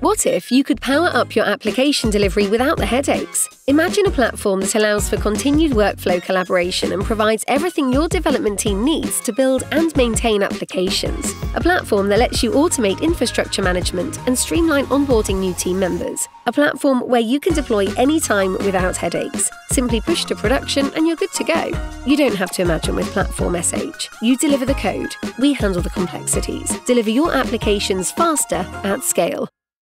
What if you could power up your application delivery without the headaches? Imagine a platform that allows for continued workflow collaboration and provides everything your development team needs to build and maintain applications. A platform that lets you automate infrastructure management and streamline onboarding new team members. A platform where you can deploy anytime without headaches. Simply push to production and you're good to go. You don't have to imagine with Platform.sh. You deliver the code, we handle the complexities. Deliver your applications faster at scale.